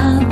out.